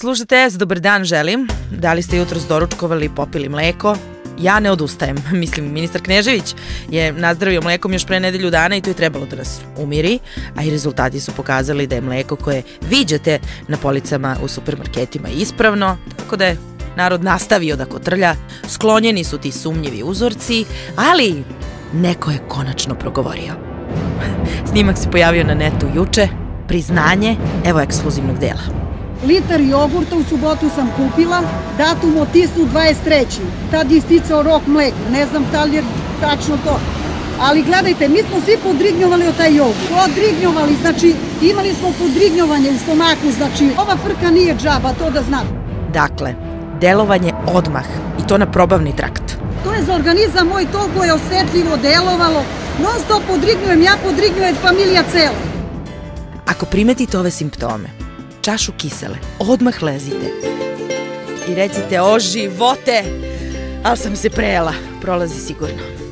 Slušajte, S, dobar dan želim. Da li ste jutros doručkovali i popili mleko? Ja ne odustajem. Mislim, ministar Knežević je nazdravio mlekom još pre nedelju dana i to je trebalo da nas umiri, a i rezultati su pokazali da je mleko koje viđate na policama u supermarketima ispravno, tako da je narod nastavio da kotrlja, sklonjeni su ti sumnjivi uzorci, ali neko je konačno progovorio. Snimak se pojavio na netu juče, priznanje, evo ekskluzivnog dela. Litar jogurta u subotu sam kupila, datum otisnu 23. Tad je isticao rok mleka, ne znam da li je tačno to. Ali gledajte, mi smo svi podrignjovali od taj jogurt. Podrignjovali, znači imali smo podrignjovanje u stomaku, znači ova frka nije džaba, to da znam. Dakle, delovanje odmah i to na probavni trakt. To je za organizam moj toliko je osetljivo delovalo. Non stop podrignjujem, ja podrignjujem familija cela. Ako primetite ove simptome, čašu kisele, odmah lezite. I recite o živote, ali sam se prejela, prolazi sigurno.